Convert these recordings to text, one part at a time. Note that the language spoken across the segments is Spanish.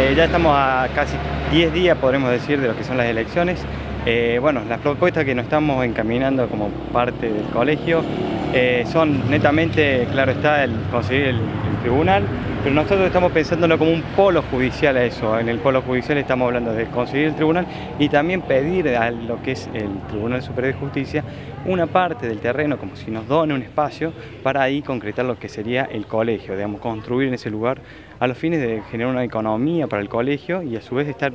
Eh, ya estamos a casi 10 días, podremos decir, de lo que son las elecciones. Eh, bueno, las propuestas que nos estamos encaminando como parte del colegio eh, son netamente, claro está, el conseguir el, tribunal, pero nosotros estamos pensándolo como un polo judicial a eso. En el polo judicial estamos hablando de conseguir el tribunal y también pedir a lo que es el Tribunal Superior de Justicia una parte del terreno, como si nos done un espacio, para ahí concretar lo que sería el colegio, digamos, construir en ese lugar a los fines de generar una economía para el colegio y a su vez estar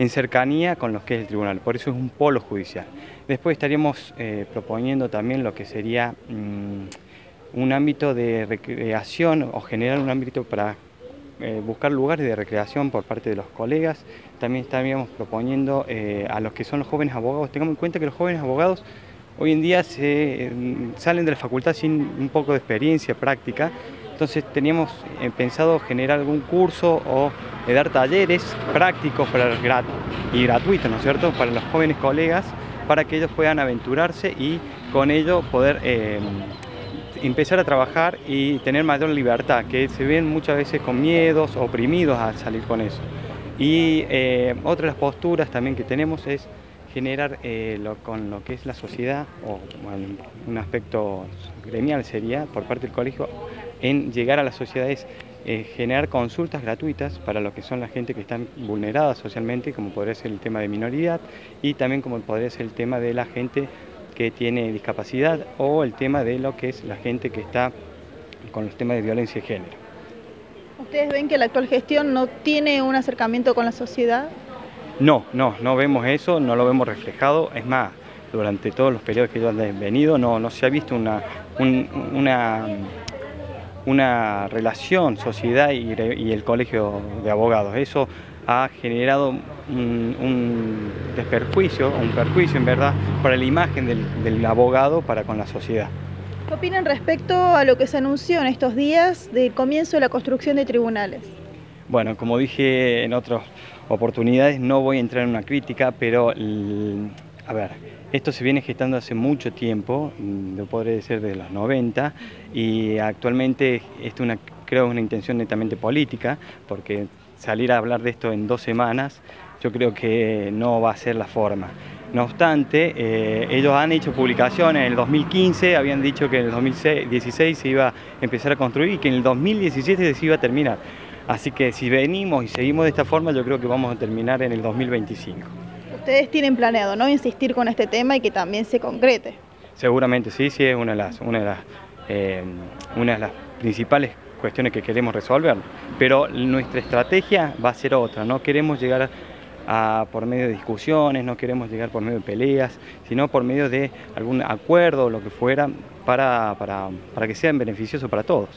en cercanía con lo que es el tribunal, por eso es un polo judicial. Después estaríamos eh, proponiendo también lo que sería mm, un ámbito de recreación o generar un ámbito para eh, buscar lugares de recreación por parte de los colegas. También estaríamos proponiendo eh, a los que son los jóvenes abogados, tengamos en cuenta que los jóvenes abogados hoy en día se, salen de la facultad sin un poco de experiencia práctica, entonces teníamos pensado generar algún curso o de dar talleres prácticos para y gratuitos, ¿no es cierto?, para los jóvenes colegas, para que ellos puedan aventurarse y con ello poder em, empezar a trabajar y tener mayor libertad, que se ven muchas veces con miedos, oprimidos a salir con eso. Y eh, otra de las posturas también que tenemos es generar eh, con lo que es la sociedad, o un aspecto gremial sería, por parte del colegio, en llegar a las sociedades eh, generar consultas gratuitas para lo que son la gente que están vulneradas socialmente, como podría ser el tema de minoridad, y también como podría ser el tema de la gente que tiene discapacidad o el tema de lo que es la gente que está con los temas de violencia de género. ¿Ustedes ven que la actual gestión no tiene un acercamiento con la sociedad? No, no, no vemos eso, no lo vemos reflejado. Es más, durante todos los periodos que yo he venido no, no se ha visto una, una una relación, sociedad y, el colegio de abogados. Eso ha generado un, desperjuicio, un perjuicio en verdad, para la imagen del, abogado para con la sociedad. ¿Qué opinan respecto a lo que se anunció en estos días del comienzo de la construcción de tribunales? Bueno, como dije en otras oportunidades, no voy a entrar en una crítica, pero a ver, esto se viene gestando hace mucho tiempo, mm, yo podría decir desde los 90, y actualmente esto una, creo una intención netamente política, porque salir a hablar de esto en dos semanas, yo creo que no va a ser la forma. No obstante, eh, ellos han hecho publicaciones en el 2015, habían dicho que en el 2016 se iba a empezar a construir y que en el 2017 se iba a terminar. Así que si venimos y seguimos de esta forma, yo creo que vamos a terminar en el 2025 ustedes tienen planeado, ¿no? Insistir con este tema y que también se concrete. Seguramente sí, sí, es una de las, una de las, eh, una de las principales cuestiones que queremos resolver. Pero nuestra estrategia va a ser otra, no queremos llegar a, por medio de discusiones, no queremos llegar por medio de peleas, sino por medio de algún acuerdo o lo que fuera para, para, para que sean beneficiosos para todos.